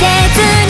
切